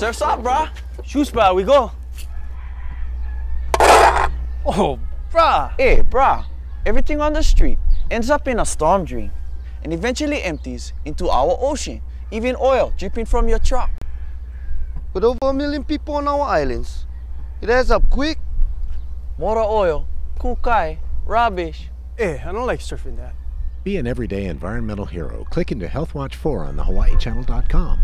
Surf's up, brah. Shoe spot, we go. Oh, bruh. Eh, hey, brah. Everything on the street ends up in a storm drain and eventually empties into our ocean. Even oil dripping from your truck. With over a million people on our islands, it adds up quick. More oil, kukai, rubbish. Eh, I don't like surfing that. Be an everyday environmental hero. Click into Health Watch 4 on the HawaiiChannel.com